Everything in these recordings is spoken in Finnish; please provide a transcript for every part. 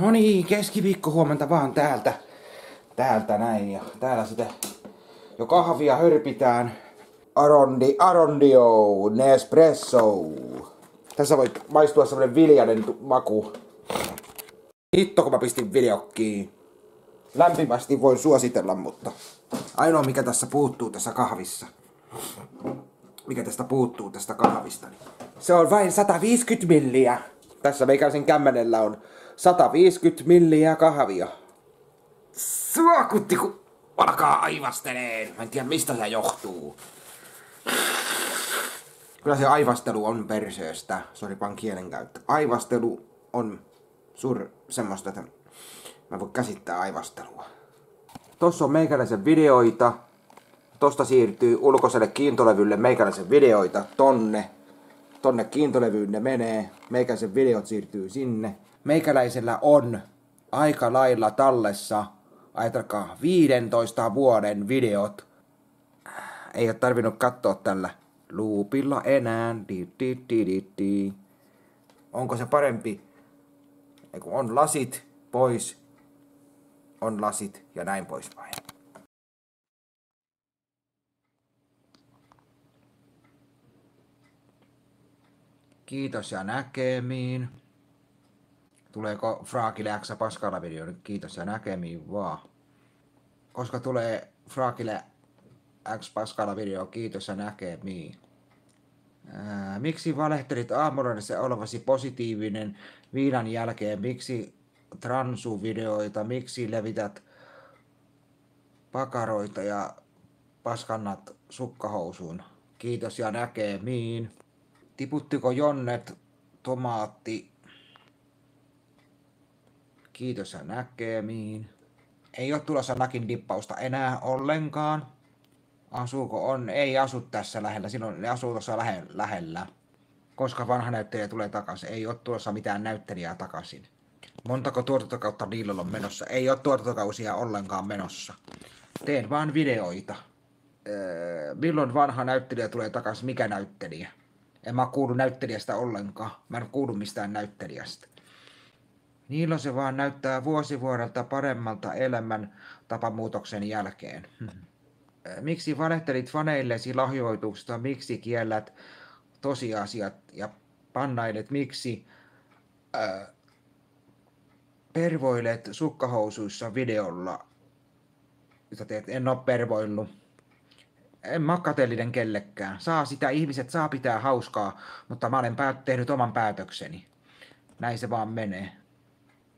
No niin, keskiviikko huomenta vaan täältä. Täältä näin ja täällä sitten jo kahvia hörpitään. Arondi, Arondio, Nespresso. Tässä voi maistua semmonen viljainen maku. Hitto kun mä pistin videokkiin. Lämpimästi voin suositella, mutta ainoa mikä tässä puuttuu tässä kahvissa. Mikä tästä puuttuu tästä kahvista. Niin se on vain 150 milliä. Tässä meikäläisen kämmenellä on 150 milliä kahvia. Suokutti kun alkaa aivasteleen. Mä en tiedä mistä se johtuu. Kyllä se aivastelu on perseestä. Sori vaan kielenkäyttö. Aivastelu on sur semmoista, että mä voin käsittää aivastelua. Tossa on meikäläisen videoita. Tosta siirtyy ulkoiselle kiintolevylle meikäläisen videoita tonne. Tonne kiintolevyyn ne menee. Meikäläisen videot siirtyy sinne. Meikäläisellä on aika lailla tallessa, ajatelkaa, 15 vuoden videot. Ei ole tarvinnut katsoa tällä luupilla enää. Di, di, di, di, di. Onko se parempi? Ei kun on lasit pois, on lasit ja näin poispäin. Kiitos ja näkemiin. Tuleeko Fraakille X paskalla video? Kiitos ja näkemiin vaan. Koska tulee Fraakille X paskalla video, kiitos ja näkemiin. Ää, miksi valehtelit aamuradissa olevasi positiivinen viinan jälkeen? Miksi transuvideoita? Miksi levität pakaroita ja paskannat sukkahousuun? Kiitos ja näkemiin. Tiputtiko Jonnet tomaatti? Kiitos ja näkemiin. Ei ole tulossa nakin dippausta enää ollenkaan. Asuuko on? Ei asu tässä lähellä. Silloin ne asuu tuossa lähe, lähellä. Koska vanha näyttelijä tulee takaisin. Ei ole tulossa mitään näyttelijää takaisin. Montako tuotantokautta niillä on menossa? Ei ole tuotantokausia ollenkaan menossa. Teen vaan videoita. Öö, milloin vanha näyttelijä tulee takaisin? Mikä näyttelijä? En mä kuulu näyttelijästä ollenkaan. Mä en kuulu mistään näyttelijästä. Niillä se vaan näyttää vuosi vuodelta paremmalta elämän tapamuutoksen jälkeen. Miksi valehtelit faneillesi lahjoituksesta? Miksi kiellät tosiasiat ja pannailet? Miksi ää, pervoilet sukkahousuissa videolla, jota teet? En ole pervoillut. En mä kellekään. Saa sitä, ihmiset saa pitää hauskaa, mutta mä olen päät- tehnyt oman päätökseni. Näin se vaan menee.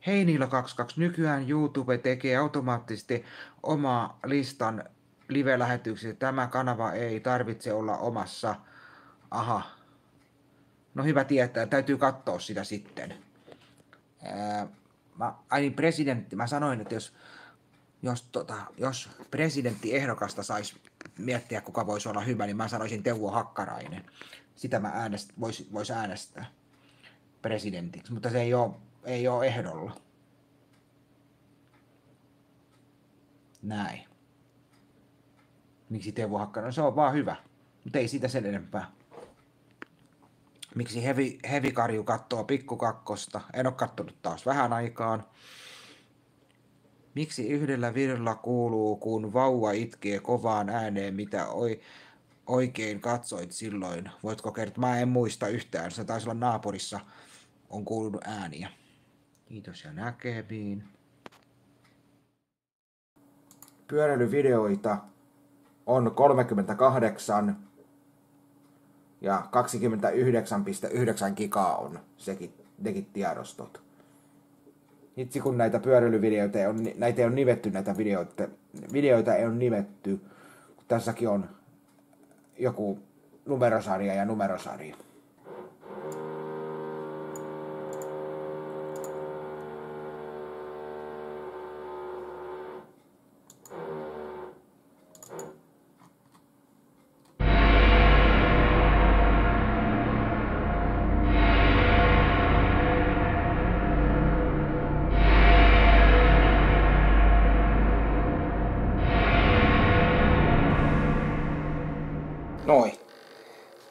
Hei Niilo 22, nykyään YouTube tekee automaattisesti oma listan live-lähetyksiä. Tämä kanava ei tarvitse olla omassa. Aha. No hyvä tietää, täytyy katsoa sitä sitten. Ää, mä, niin, presidentti, mä sanoin, että jos, jos, tota, jos presidenttiehdokasta saisi miettiä, kuka voisi olla hyvä, niin mä sanoisin Teuvo Hakkarainen. Sitä mä äänest, vois, vois äänestää presidentiksi, mutta se ei ole, ei ole ehdolla. Näin. Miksi Teuvo Hakkarainen? Se on vaan hyvä, mutta ei siitä sen enempää. Miksi Hevi, Hevikarju kattoo pikkukakkosta? En ole kattonut taas vähän aikaan. Miksi yhdellä virralla kuuluu, kun vauva itkee kovaan ääneen, mitä oi, oikein katsoit silloin? Voitko kertoa? Mä en muista yhtään. Se taisi olla naapurissa. On kuulunut ääniä. Kiitos ja näkemiin. Pyöräilyvideoita on 38 ja 29,9 gigaa on sekin, nekin tiedostot. Itse kun näitä pyöräilyvideoita on, näitä ei ole nimetty, näitä videoita, videoita ei ole nimetty. Tässäkin on joku numerosarja ja numerosarja.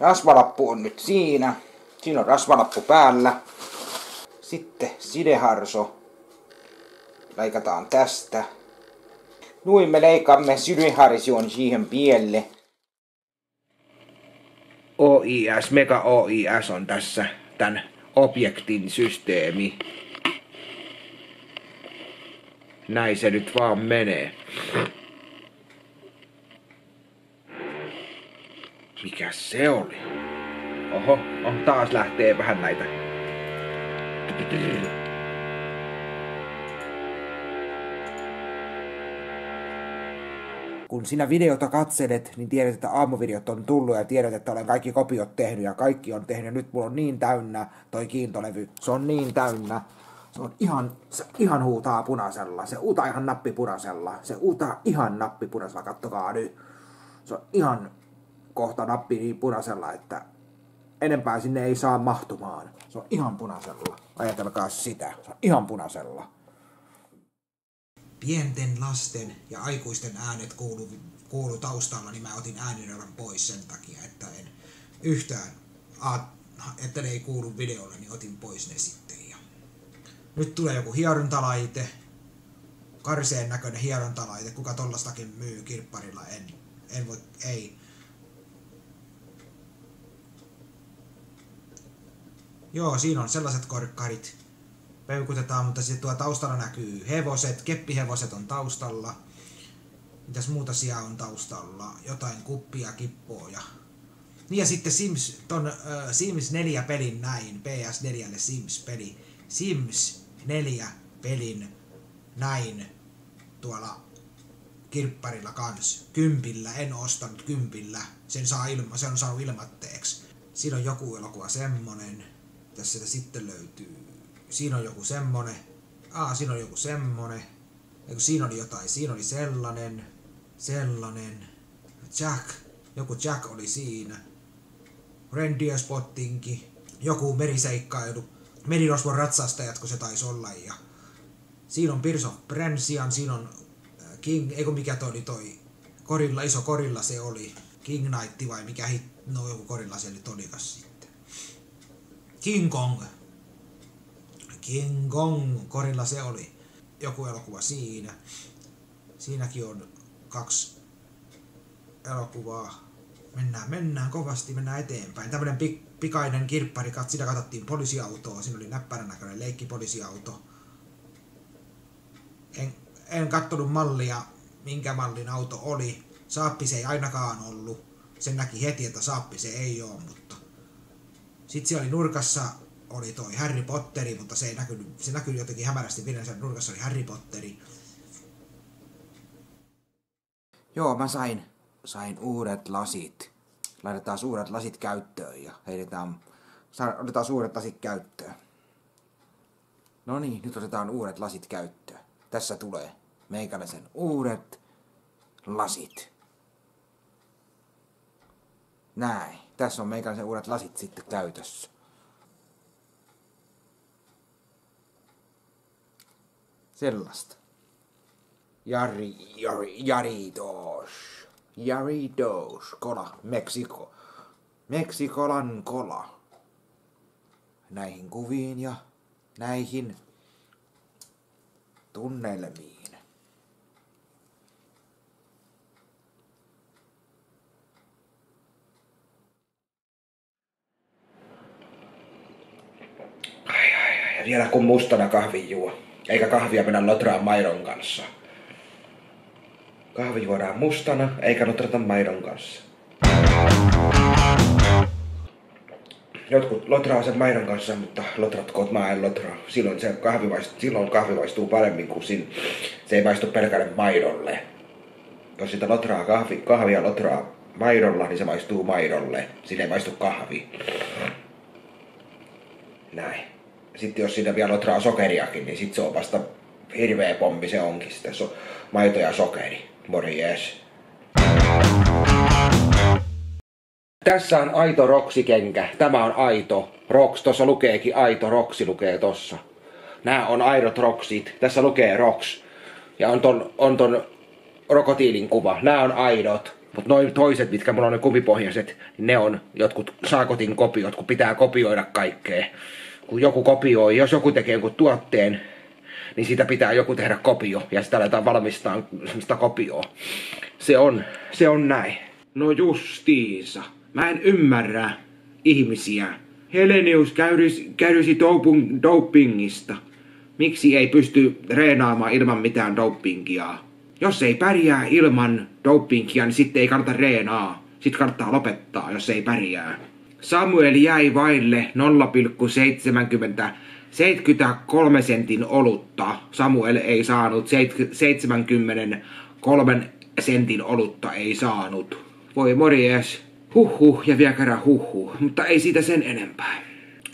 Rasvalappu on nyt siinä. Siinä on rasvalappu päällä. Sitten sideharso Leikataan tästä. Noin me leikaamme sydänharsion siihen pielle. OIS, Mega OIS on tässä tämän objektin systeemi. Näin se nyt vaan menee. Mikä se oli? Oho, on taas lähtee vähän näitä. Kun sinä videota katselet, niin tiedät, että aamuvideot on tullut ja tiedät, että olen kaikki kopiot tehnyt ja kaikki on tehnyt. Nyt mulla on niin täynnä toi kiintolevy. Se on niin täynnä. Se on ihan, se ihan huutaa punaisella. Se utaa ihan nappi punaisella. Se utaa ihan nappi punaisella. Kattokaa nyt. Se on ihan kohta nappi niin punaisella, että enempää sinne ei saa mahtumaan. Se on ihan punaisella. Ajatelkaa sitä. Se on ihan punaisella. Pienten lasten ja aikuisten äänet kuulu, kuulu taustalla, niin mä otin äänineuran pois sen takia, että en yhtään, että ne ei kuulu videolle, niin otin pois ne sitten. Ja nyt tulee joku hierontalaite, karseen näköinen hierontalaite, kuka tollastakin myy kirpparilla, en, en voi, ei. Joo, siinä on sellaiset korkkarit. Peukutetaan, mutta sitten tuo taustalla näkyy hevoset, keppihevoset on taustalla. Mitäs muuta siellä on taustalla? Jotain kuppia, kippoja. Niin ja sitten Sims, ton uh, Sims 4 pelin näin, PS4 Sims peli. Sims 4 pelin näin tuolla kirpparilla kans. Kympillä, en ostanut kympillä. Sen saa ilma, sen on saanut ilmatteeksi. Siinä on joku elokuva semmonen tässä sitä sitten löytyy. Siinä on joku semmonen. Aa, siinä on joku semmonen. Eiku, siinä oli jotain. Siinä oli sellainen. Sellainen. Jack. Joku Jack oli siinä. Reindeer spottinki. Joku meriseikkailu. Merirosvon ratsastajat, kun se taisi olla. Ja siinä on Pirso Prensian, siinä on äh, King, eikö mikä toi oli toi korilla, iso korilla se oli. King Knight vai mikä hit, no joku korilla se nyt olikas King Kong. King Kong, korilla se oli. Joku elokuva siinä. Siinäkin on kaksi elokuvaa. Mennään, mennään kovasti, mennään eteenpäin. Tämmönen pik, pikainen kirppari, kat, siinä katsottiin poliisiautoa, siinä oli näppärän näköinen leikkipoliisiauto. En, en kattonut mallia, minkä mallin auto oli. Saappi se ei ainakaan ollut. Sen näki heti, että saappi se ei ole, mutta sitten siellä oli nurkassa oli toi Harry Potteri, mutta se ei se näkyi jotenkin hämärästi sen nurkassa oli Harry Potteri. Joo, mä sain, sain uudet lasit. Laitetaan suuret lasit käyttöön ja heitetään, otetaan suuret lasit käyttöön. No niin, nyt otetaan uudet lasit käyttöön. Tässä tulee meikäläisen uudet lasit. Näin. Tässä on meikäläisen uudet lasit sitten käytössä. Sellaista. Jari, jari, jaritos. Jaritos. Kola. Meksiko. Meksikolan kola. Näihin kuviin ja näihin tunnelmiin. Vielä kun mustana kahvi juo. Eikä kahvia mennä lotraan maidon kanssa. Kahvi juodaan mustana, eikä lotrata maidon kanssa. Jotkut lotraa sen maidon kanssa, mutta lotratkoot mä en lotraa. Silloin, se kahvi maistuu, silloin kahvi maistuu paremmin kuin sin, se ei maistu pelkälle maidolle. Jos sitä lotraa kahvi, kahvia lotraa maidolla, niin se maistuu maidolle. Sille ei maistu kahvi. Näin sitten jos siinä vielä otraa sokeriakin, niin sitten se on vasta hirveä pommi se onkin. Sitten se on maito ja sokeri. Morjes. Tässä on aito roksikenkä. Tämä on aito. Roks, tuossa lukeekin aito roksi lukee tossa. Nämä on aidot roksit. Tässä lukee roks. Ja on ton, on ton rokotiilin kuva. Nämä on aidot. Mutta noin toiset, mitkä mulla on ne kuvipohjaiset, niin ne on jotkut saakotin kopiot, kun pitää kopioida kaikkea kun joku kopioi, jos joku tekee jonkun tuotteen, niin siitä pitää joku tehdä kopio ja sitä aletaan valmistaa semmoista kopioa. Se on, se on näin. No justiisa. Mä en ymmärrä ihmisiä. Helenius doping, dopingista. Miksi ei pysty reenaamaan ilman mitään dopingia? Jos ei pärjää ilman dopingia, niin sitten ei kannata reenaa. Sitten kannattaa lopettaa, jos ei pärjää. Samuel jäi vaille 0,73 sentin olutta. Samuel ei saanut 73 sentin olutta ei saanut. Voi morjes. Huhhuh ja vielä kerran huhhuh, mutta ei siitä sen enempää.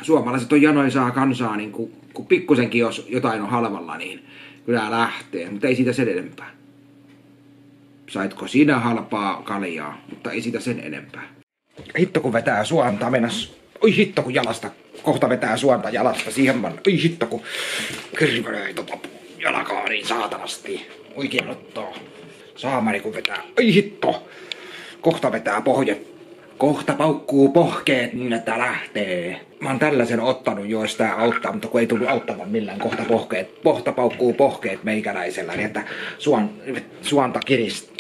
Suomalaiset on janoisaa kansaa, niin kun, kun pikkusenkin jos jotain on halvalla, niin kyllä lähtee, mutta ei siitä sen enempää. Saitko sinä halpaa kaljaa, mutta ei siitä sen enempää. Hitto kun vetää suonta menas. Oi hitto kun jalasta. Kohta vetää suonta jalasta siihen man. Oi hitto kun kirvelöi tota jalakaa niin saatanasti. Oikein ottaa. Saamari kun vetää. Oi hitto. Kohta vetää pohje. Kohta paukkuu pohkeet niin, että lähtee. Mä oon tällaisen ottanut jo, jos tää auttaa, mutta kun ei tullut auttamaan millään kohta pohkeet. Pohta paukkuu pohkeet meikäläisellä, niin että suon, suonta kiristää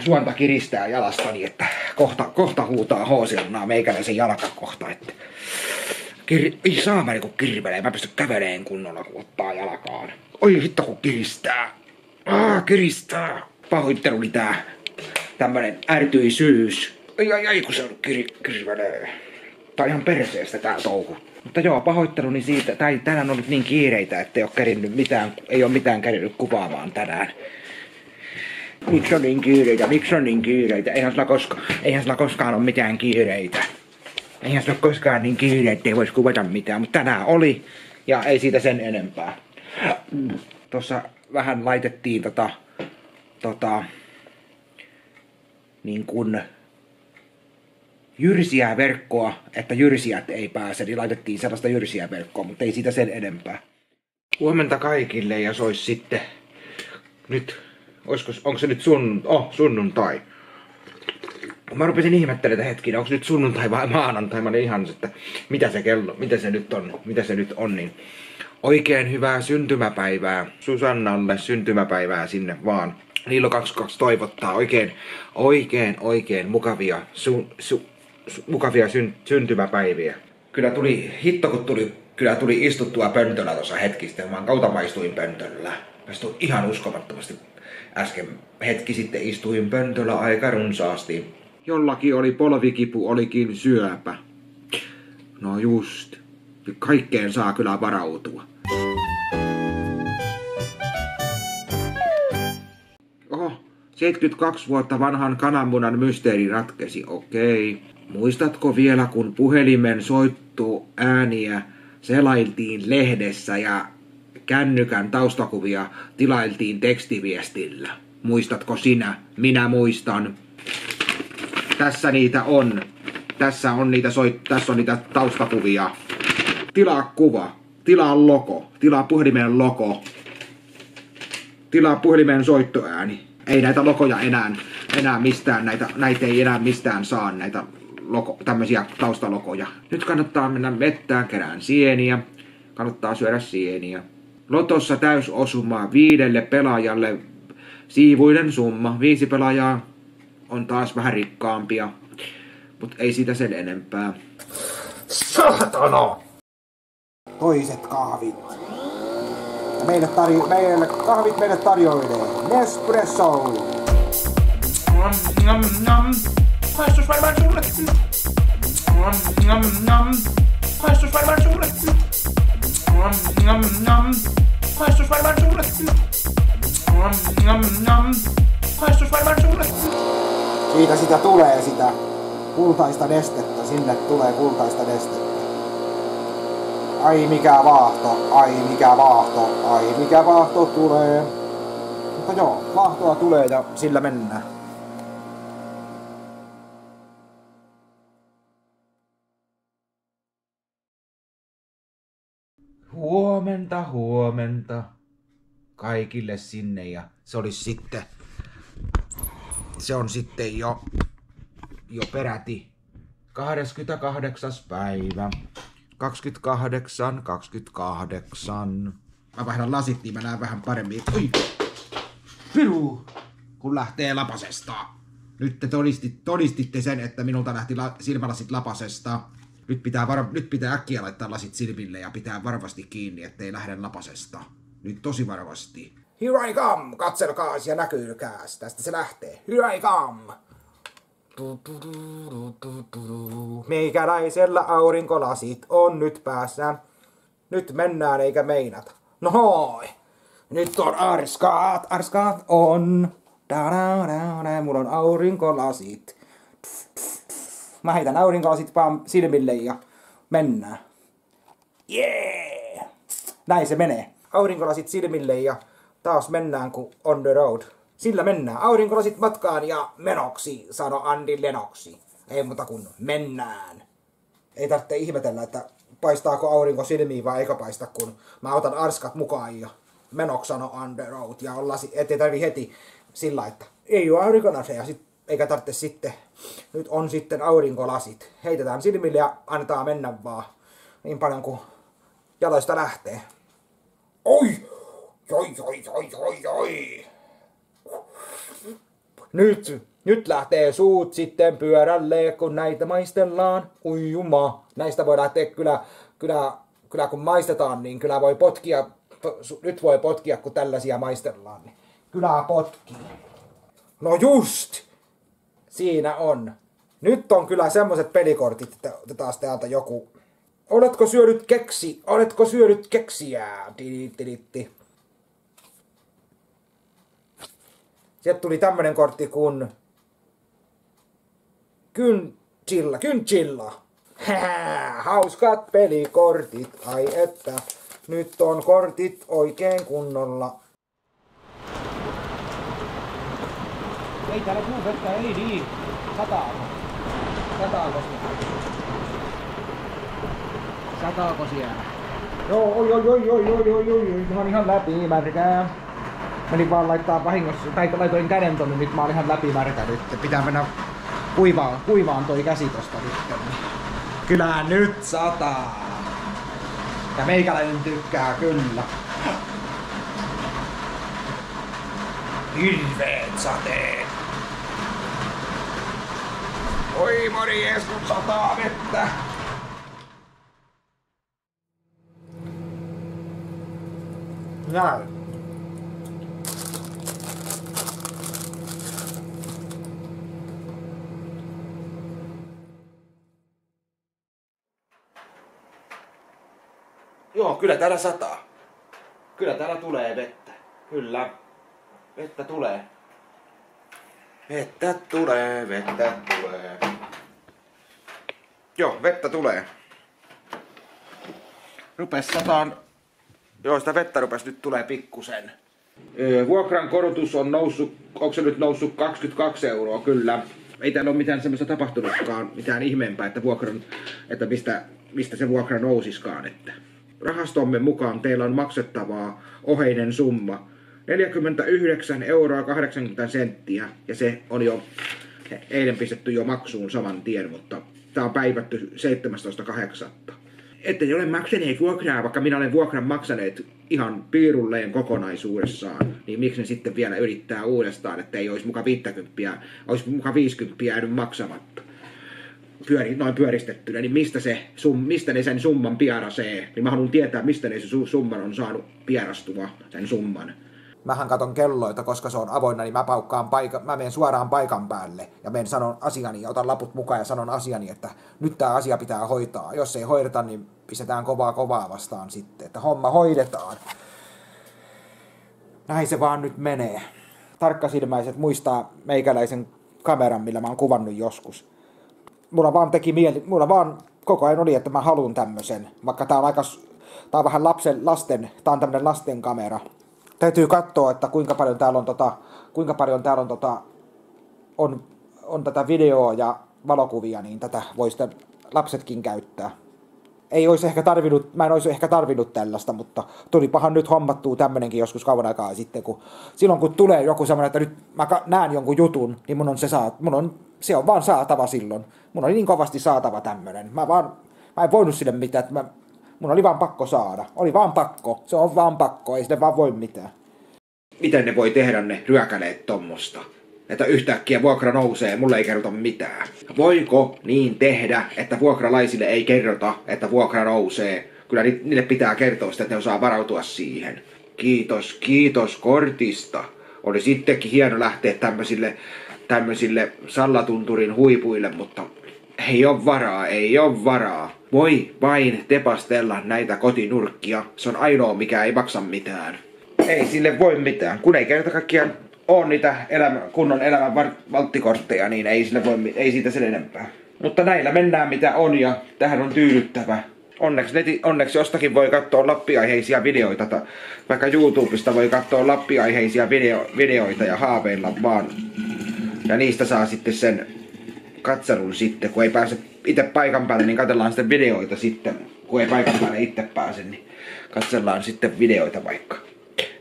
suonta kiristää jalastani, niin että kohta, kohta huutaa hoosionnaa meikäläisen jalkakohta, että Kir... Ei saamari kun kirvelee, mä pysty käveleen kunnolla kun ottaa jalkaan. Oi hitto kun kiristää. Ah, kiristää. Pahoitteluni tää tämmönen ärtyisyys. Ai ai ai kun se on kir... kirvelee. Tää on ihan perseestä tää touhu. Mutta joo, pahoitteluni siitä, tai tänään on ollut niin kiireitä, että ei ole mitään, ei ole mitään kerinyt kuvaamaan tänään. Miksi on niin kiireitä? Miksi on niin kiireitä? Eihän sillä, koska, eihän sillä koskaan ole mitään kiireitä. Eihän ole koskaan niin kiireitä, ei voisi kuvata mitään, mutta tänään oli ja ei siitä sen enempää. Tuossa vähän laitettiin tota, tota, niin kuin jyrsiä verkkoa, että jyrsijät ei pääse, niin laitettiin sellaista jyrsiä verkkoa, mutta ei siitä sen enempää. Huomenta kaikille ja sois sitten nyt olisiko, onko se nyt sun, oh, sunnuntai? Mä rupesin ihmettelemään, hetkinen, onko nyt sunnuntai vai maanantai? Mä olin ihan, että mitä se kello, mitä se nyt on, mitä se nyt on, niin oikein hyvää syntymäpäivää Susannalle, syntymäpäivää sinne vaan. Niilo 22 toivottaa oikein, oikein, oikein mukavia, su, su, su, mukavia syn, syntymäpäiviä. Kyllä tuli, hitto kun tuli, kyllä tuli istuttua pöntöllä tuossa hetkistä. Mä kautta maistuin pöntöllä. Mä ihan uskomattomasti Äsken hetki sitten istuin pöntöllä aika runsaasti. Jollakin oli polvikipu, olikin syöpä. No just. Kaikkeen saa kyllä varautua. Oho, 72 vuotta vanhan kananmunan mysteeri ratkesi, okei. Muistatko vielä, kun puhelimen soittu ääniä selailtiin lehdessä ja kännykän taustakuvia tilailtiin tekstiviestillä. Muistatko sinä? Minä muistan. Tässä niitä on. Tässä on niitä, soit, tässä on niitä taustakuvia. Tilaa kuva. Tilaa logo. Tilaa puhelimen logo. Tilaa puhelimen soittoääni. Ei näitä logoja enää, enää mistään, näitä, näitä ei enää mistään saa näitä logo, tämmöisiä taustalokoja. Nyt kannattaa mennä mettään kerään sieniä. Kannattaa syödä sieniä. Lotossa täysosuma viidelle pelaajalle siivuinen summa. Viisi pelaajaa on taas vähän rikkaampia, mutta ei siitä sen enempää. Saatana! Toiset kahvit. meille, tarjo- meille kahvit meille tarjoilee Nespresso. Nom, nom, nom. Maistus varmaan sulle. Nom, nom, nom. Maistus varmaan sulle. Siitä sitä tulee sitä kultaista nestettä. Sinne tulee kultaista nestettä. Ai mikä vaahto, ai mikä vaahto, ai mikä vaahto tulee. Mutta joo, vaahtoa tulee ja sillä mennään. Huomenta, huomenta kaikille sinne ja se olisi sitten, se on sitten jo, jo peräti 28. päivä. 28, 28. Mä vaihdan lasit, niin mä näen vähän paremmin. Oi! Piru! Kun lähtee lapasesta. Nyt te todistit, todistitte sen, että minulta lähti la, silmälasit lapasesta. Nyt pitää, var, nyt pitää äkkiä laittaa lasit silmille ja pitää varmasti kiinni, ettei lähde lapasesta. Nyt tosi varovasti. Here I come! Katselkaas ja näkyykääs. Tästä se lähtee. Here I come! Meikäläisellä aurinkolasit on nyt päässä. Nyt mennään eikä meinata. Nohoi! Nyt on arskaat, arskaat on. Da, da, da, da. Mulla on aurinkolasit. Mä heitän aurinkolasit vaan silmille ja mennään. Yeah! Näin se menee. Aurinkolasit silmille ja taas mennään kuin on the road. Sillä mennään. Aurinkolasit matkaan ja menoksi, sano Andi Lenoksi. Ei muuta kuin mennään. Ei tarvitse ihmetellä, että paistaako aurinko silmiin vai eikä paista, kun mä otan arskat mukaan ja menoksi sano on the road. Ja on lasi, ettei tarvi heti sillä, että ei ole aurinkolaseja, sit, eikä tarvitse sitten. Nyt on sitten aurinkolasit. Heitetään silmille ja annetaan mennä vaan niin paljon kuin jaloista lähtee. Oi! Oi, oi, oi, oi, oi. Nyt, nyt lähtee suut sitten pyörälle, kun näitä maistellaan. Ui juma. Näistä voi lähteä kyllä, kyllä, kyllä kun maistetaan, niin kyllä voi potkia, nyt voi potkia, kun tällaisia maistellaan. Niin kyllä potkii. No just! Siinä on. Nyt on kyllä semmoset pelikortit, että otetaan täältä joku. Oletko syönyt keksi? Oletko syönyt keksiä? Tiditti. Sieltä tuli tämmönen kortti kuin Kynchilla, Kynchilla. Hauskat pelikortit, ai että. Nyt on kortit oikein kunnolla. ei täällä kuusetta, ei niin. Sataako? Sataako siellä? Sataako siellä? Joo, oi, oi, oi, oi, oi, oi, oi, oi, oi, ihan läpimärkää. Menin vaan laittaa vahingossa, tai laitoin käden tonne, nyt mä oon ihan läpimärkä nyt. Pitää mennä kuivaan, kuivaan toi käsi tosta nyt. Kyllä nyt sataa. Ja meikäläinen tykkää kyllä. Hirveet sateet. Oi morjes, kun sataa vettä. Näin. Joo, kyllä täällä sataa. Kyllä täällä tulee vettä. Kyllä. Vettä tulee. Vettä tulee, vettä tulee. Joo, vettä tulee. Rupes sataan. Joo, sitä vettä rupes nyt tulee pikkusen. Vuokran korotus on noussut, onko se nyt noussut 22 euroa? Kyllä. Ei täällä ole mitään semmoista tapahtunutkaan, mitään ihmeempää, että, vuokran, että mistä, mistä se vuokra nousiskaan. Että rahastomme mukaan teillä on maksettavaa oheinen summa 49 euroa 80 senttiä ja se on jo eilen pistetty jo maksuun saman tien, mutta tämä on päivätty 17.8. Että ole maksaneet vuokraa, vaikka minä olen vuokran maksaneet ihan piirulleen kokonaisuudessaan, niin miksi ne sitten vielä yrittää uudestaan, että ei olisi muka 50, olisi muka 50 jäänyt maksamatta pyöri, noin pyöristettynä, niin mistä, se, sum, mistä ne sen summan pierasee, niin mä haluan tietää, mistä ne se summan on saanut pierastua, sen summan. Mähän katon kelloita, koska se on avoinna, niin mä paukkaan paika, mä menen suoraan paikan päälle ja menen sanon asiani ja otan laput mukaan ja sanon asiani, että nyt tämä asia pitää hoitaa. Jos ei hoideta, niin pistetään kovaa kovaa vastaan sitten, että homma hoidetaan. Näin se vaan nyt menee. Tarkkasilmäiset muistaa meikäläisen kameran, millä mä oon kuvannut joskus mulla vaan teki mieli, mulla vaan koko ajan oli, että mä haluan tämmöisen, vaikka tää on aika, tää on vähän lapsen, lasten, tää on tämmönen lasten kamera. Täytyy katsoa, että kuinka paljon täällä on tota, kuinka paljon täällä on tota, on, on tätä videoa ja valokuvia, niin tätä voi sitten lapsetkin käyttää. Ei olisi ehkä tarvinnut, mä en olisi ehkä tarvinnut tällaista, mutta tulipahan nyt hommattua tämmönenkin joskus kauan aikaa sitten, kun silloin kun tulee joku semmoinen, että nyt mä näen jonkun jutun, niin mun on se, saa, mun on, se on vaan saatava silloin mun oli niin kovasti saatava tämmönen. Mä vaan, mä en voinut sille mitään, että mä, Mun oli vaan pakko saada. Oli vaan pakko. Se on vaan pakko, ei sitä vaan voi mitään. Miten ne voi tehdä ne ryökäleet tommosta? Että yhtäkkiä vuokra nousee mulle ei kerrota mitään. Voiko niin tehdä, että vuokralaisille ei kerrota, että vuokra nousee? Kyllä niille pitää kertoa sitä, että ne osaa varautua siihen. Kiitos, kiitos kortista. Oli sittenkin hieno lähteä tämmöisille, tämmöisille Sallatunturin huipuille, mutta ei ole varaa, ei ole varaa. Voi vain tepastella näitä kotinurkkia. Se on ainoa, mikä ei maksa mitään. Ei sille voi mitään. Kun ei kerta kaikkiaan ole niitä elämä, kunnon elämän valttikortteja, niin ei, sille voi, ei siitä sen enempää. Mutta näillä mennään mitä on ja tähän on tyydyttävä. Onneksi, neti, onneksi jostakin voi katsoa lappiaiheisia videoita, ta, vaikka YouTubesta voi katsoa lappiaiheisia video, videoita ja haaveilla vaan. Ja niistä saa sitten sen katselun sitten, kun ei pääse itse paikan päälle, niin katsellaan sitten videoita sitten. Kun ei paikan päälle itse pääse, niin katsellaan sitten videoita vaikka.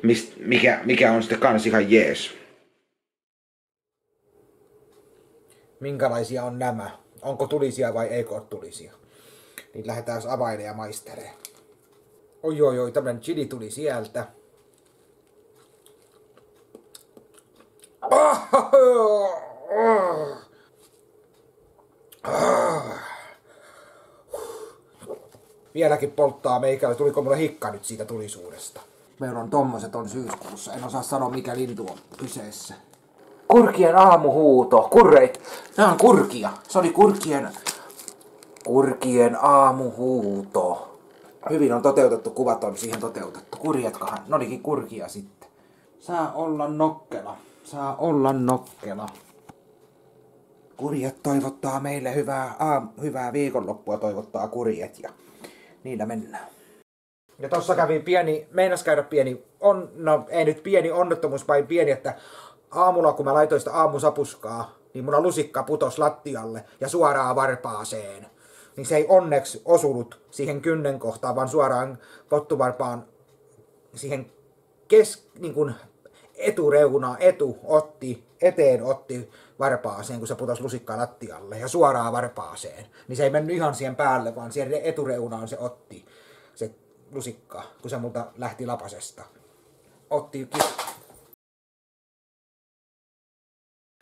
Mist, mikä, mikä on sitten kans ihan jees. Minkälaisia on nämä? Onko tulisia vai eikö ole tulisia? Niin lähdetään availemaan ja maistelee. Oi oi oi, tämmönen chili tuli sieltä. Ah, ah, ah. Vieläkin polttaa meikällä. Tuliko mulle hikka nyt siitä tulisuudesta? Meillä on tommoset on syyskuussa. En osaa sanoa mikä lintu on kyseessä. Kurkien aamuhuuto. Kurreit. Nämä on kurkia. Se oli kurkien... Kurkien aamuhuuto. Hyvin on toteutettu, kuvat on siihen toteutettu. Kurjatkahan, ne olikin kurkia sitten. Saa olla nokkela. Saa olla nokkela. Kurjat toivottaa meille hyvää, aam, hyvää viikonloppua toivottaa kurjet ja niillä mennään. Ja tossa kävi pieni, meinas käydä pieni, on, no ei nyt pieni onnettomuus, vai pieni, että aamulla kun mä laitoin sitä aamusapuskaa, niin mun lusikka putos lattialle ja suoraan varpaaseen. Niin se ei onneksi osunut siihen kynnen kohtaan, vaan suoraan pottuvarpaan siihen kes, niin kuin etureuna, etu otti, eteen otti varpaaseen, kun se putosi lusikkaa lattialle ja suoraan varpaaseen. Niin se ei mennyt ihan siihen päälle, vaan siihen etureunaan se otti se lusikka, kun se multa lähti lapasesta. Otti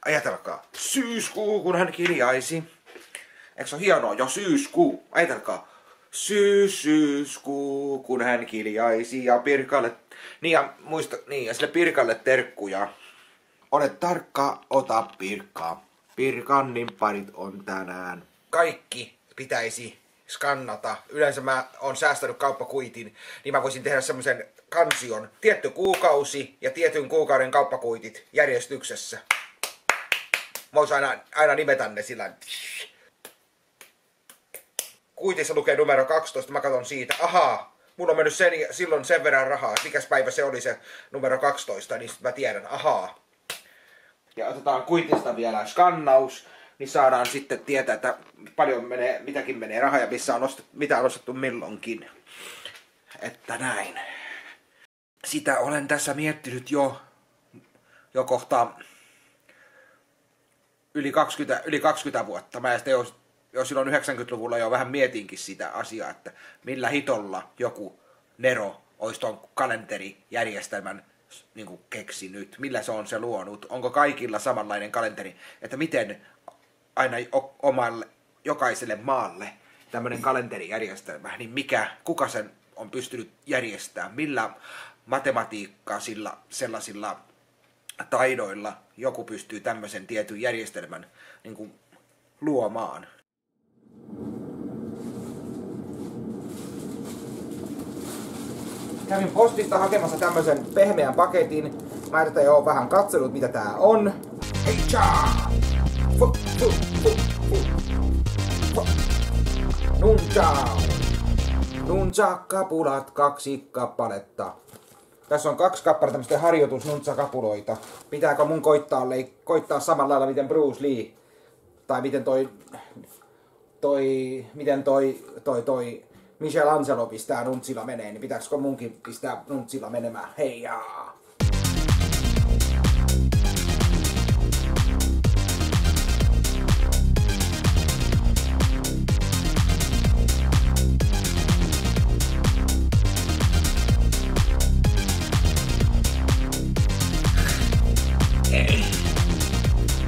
Ajatelkaa, syyskuu, kun hän kirjaisi. Eikö se ole hienoa? Jo syyskuu. Ajatelkaa, syys, syyskuu, kun hän kiljaisi ja Pirkalle... Niin ja muista, niin ja sille Pirkalle terkkuja. Ole tarkka, ota Pirkkaa. Pirkannin parit on tänään. Kaikki pitäisi skannata. Yleensä mä oon säästänyt kauppakuitin, niin mä voisin tehdä semmoisen kansion. Tietty kuukausi ja tietyn kuukauden kauppakuitit järjestyksessä. Mä aina, aina nimetä ne sillä Kuitissa lukee numero 12, mä katson siitä, ahaa, mulla on mennyt sen, silloin sen verran rahaa, mikäs päivä se oli se numero 12, niin mä tiedän, ahaa. Ja otetaan kuitista vielä skannaus, niin saadaan sitten tietää, että paljon menee, mitäkin menee rahaa ja missä on ostettu, mitä on ostettu milloinkin. Että näin. Sitä olen tässä miettinyt jo, jo kohta yli 20, yli 20 vuotta. Mä sitten jo, jo silloin 90-luvulla jo vähän mietinkin sitä asiaa, että millä hitolla joku Nero olisi tuon kalenterijärjestelmän niin kuin keksinyt, millä se on se luonut, onko kaikilla samanlainen kalenteri, että miten aina omalle, jokaiselle maalle tämmöinen kalenterijärjestelmä, niin mikä, kuka sen on pystynyt järjestämään, millä matematiikkaa sillä, sellaisilla taidoilla joku pystyy tämmöisen tietyn järjestelmän niin kuin, luomaan. Kävin postista hakemassa tämmöisen pehmeän paketin. Mä tätä jo vähän katsellut, mitä tää on. Hei Nunchao! Nuncha-kapulat, kaksi kappaletta. Tässä on kaksi kappaletta tämmöistä harjoitus nuncha-kapuloita. Pitääkö mun koittaa, leik- koittaa samalla lailla miten Bruce Lee? Tai miten toi, toi, miten toi, toi, toi Michelangelo pistää nuntsilla menee, niin pitäisikö munkin pistää nuntsilla menemään? Heijaa!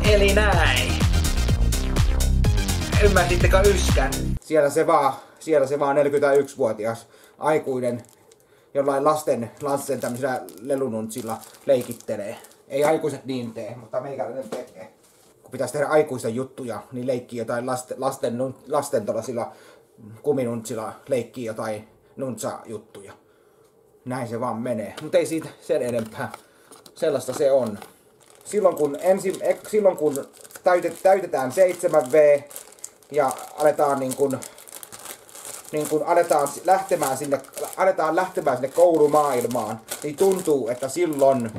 Eli näin. Ymmärsittekö yskän? Siellä se vaan siellä se vaan 41-vuotias aikuinen jollain lasten, lasten tämmöisillä lelununtsilla leikittelee. Ei aikuiset niin tee, mutta meikäläinen tekee. Kun pitäisi tehdä aikuisten juttuja, niin leikkii jotain lasten, lasten, lasten kuminuntsilla, leikkii jotain nuntsa-juttuja. Näin se vaan menee. Mutta ei siitä sen enempää. Sellaista se on. Silloin kun, ensi, silloin kun täytet, täytetään 7V ja aletaan niin kuin niin kun aletaan lähtemään sinne, aletaan lähtemään sinne koulumaailmaan, niin tuntuu, että silloin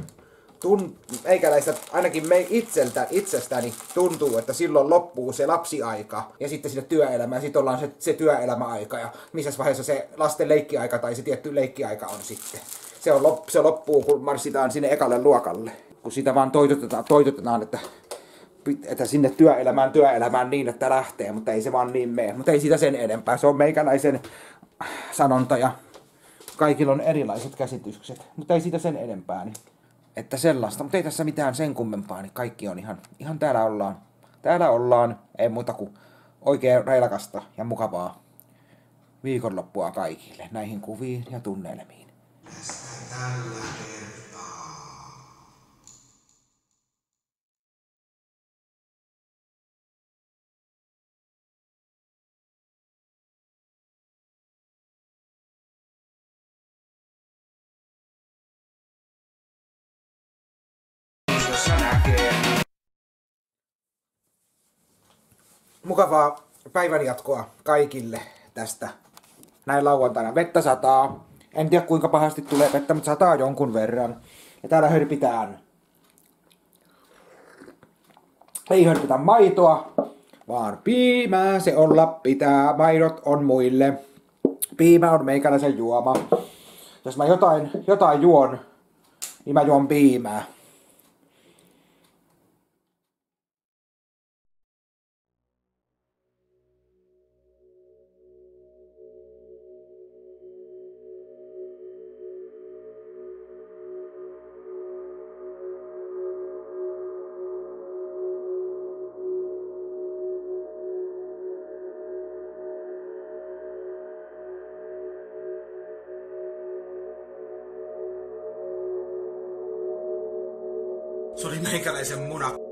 tun, meikäläistä, ainakin me itseltä, itsestäni tuntuu, että silloin loppuu se lapsiaika ja sitten sinne työelämään, sitten ollaan se, se työelämäaika ja missä vaiheessa se lasten leikkiaika tai se tietty leikkiaika on sitten. Se, on lop, se loppuu, kun marssitaan sinne ekalle luokalle. Kun sitä vaan toitotetaan, toitotetaan että että sinne työelämään, työelämään niin, että lähtee, mutta ei se vaan niin mene. Mutta ei siitä sen enempää. Se on meikäläisen sanonta ja kaikilla on erilaiset käsitykset, mutta ei siitä sen enempää. Niin. Että sellaista, mutta ei tässä mitään sen kummempaa, niin kaikki on ihan, ihan täällä ollaan. Täällä ollaan, ei muuta kuin oikein reilakasta ja mukavaa viikonloppua kaikille näihin kuviin ja tunnelmiin. Tällä Mukavaa päivän jatkoa kaikille tästä näin lauantaina. Vettä sataa. En tiedä kuinka pahasti tulee vettä, mutta sataa jonkun verran. Ja täällä hörpitään. Ei hörpitä maitoa, vaan piimää se olla pitää. Maidot on muille. Piimä on meikäläisen juoma. Jos mä jotain, jotain juon, niin mä juon piimää. Meikäläisen muna.